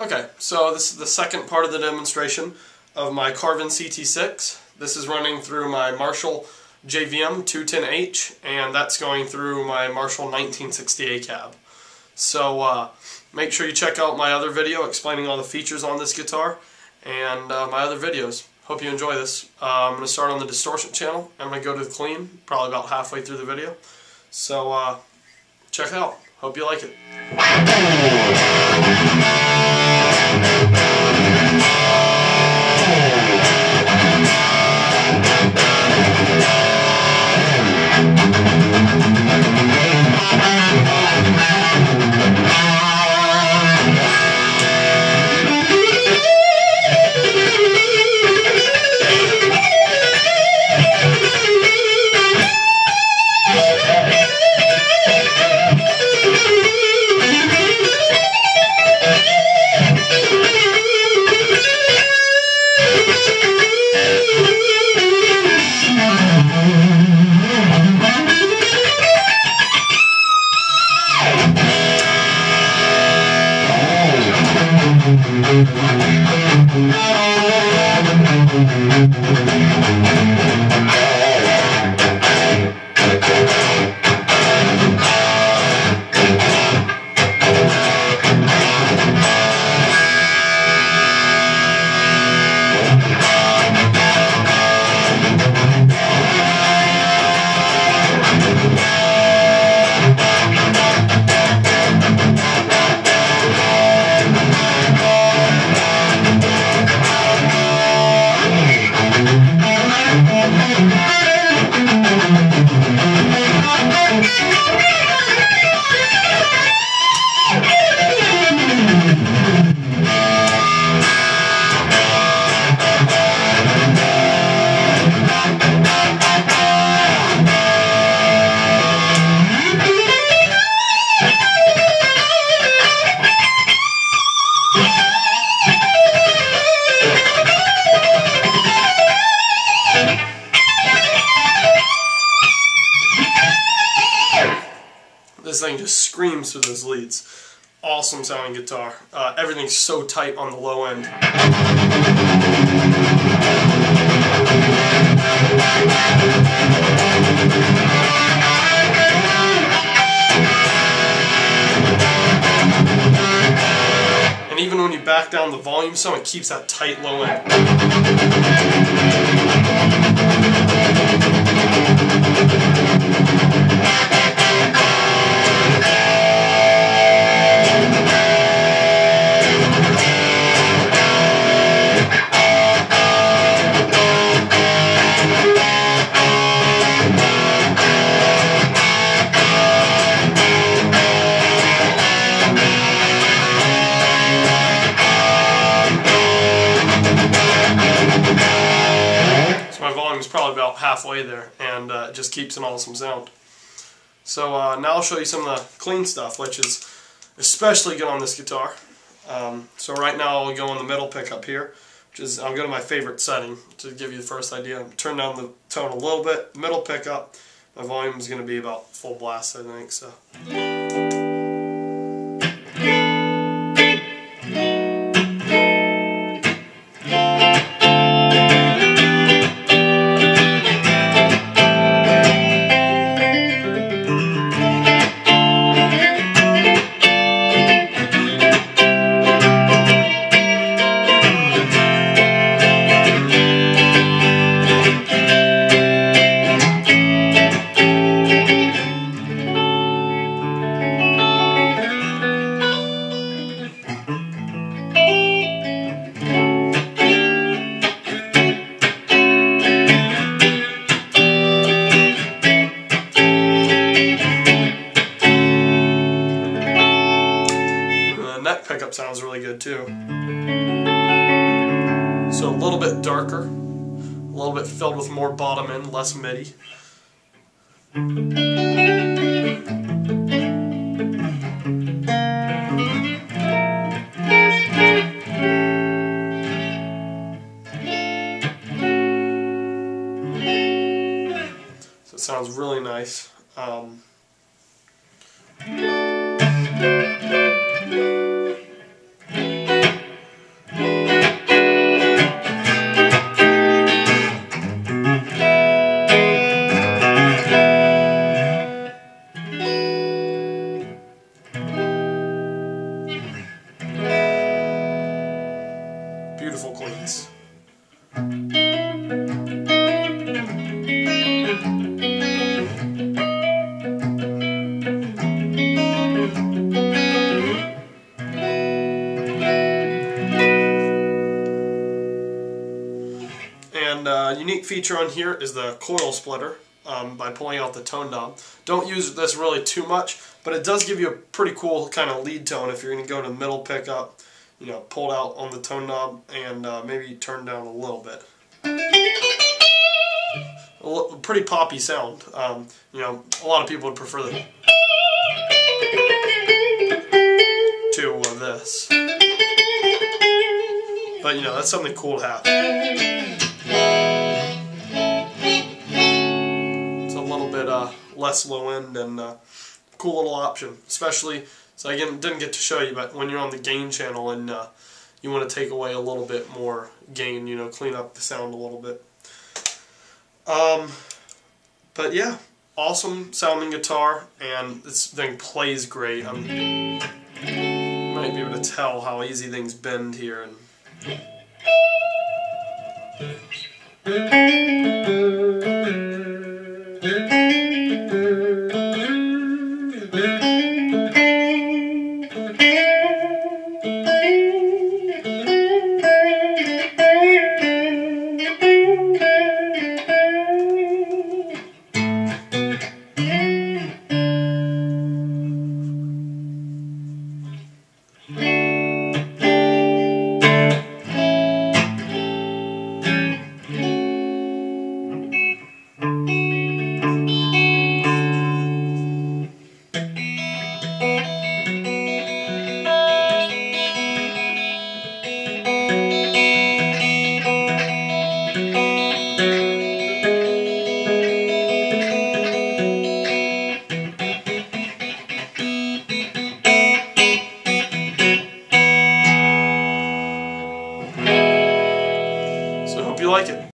Okay, so this is the second part of the demonstration of my Carvin CT6. This is running through my Marshall JVM 210H and that's going through my Marshall 1960A cab. So uh, make sure you check out my other video explaining all the features on this guitar and uh, my other videos. Hope you enjoy this. Uh, I'm going to start on the distortion channel. I'm going to go to the clean, probably about halfway through the video. So uh, check it out. Hope you like it. This thing just screams through those leads. Awesome sounding guitar. Uh, everything's so tight on the low end. And even when you back down the volume some, it keeps that tight low end. Probably about halfway there, and uh, just keeps an awesome sound. So uh, now I'll show you some of the clean stuff, which is especially good on this guitar. Um, so right now I'll go on the middle pickup here, which is I'll go to my favorite setting to give you the first idea. Turn down the tone a little bit, middle pickup. My volume is going to be about full blast, I think. So. Pickup sounds really good too. So a little bit darker, a little bit filled with more bottom end, less MIDI. So it sounds really nice. Um, beautiful cleans. And a uh, unique feature on here is the coil splitter um, by pulling out the tone knob. Don't use this really too much, but it does give you a pretty cool kind of lead tone if you're going to go to middle pickup, you know, pulled out on the tone knob and uh, maybe turn down a little bit. A pretty poppy sound. Um, you know, a lot of people would prefer the to uh, this. But you know, that's something cool to have. It's a little bit uh, less low end and uh, cool little option. Especially, so I didn't get to show you, but when you're on the gain channel and uh, you want to take away a little bit more gain, you know, clean up the sound a little bit. Um, but yeah, awesome sounding guitar, and this thing plays great. I'm, you might be able to tell how easy things bend here. and.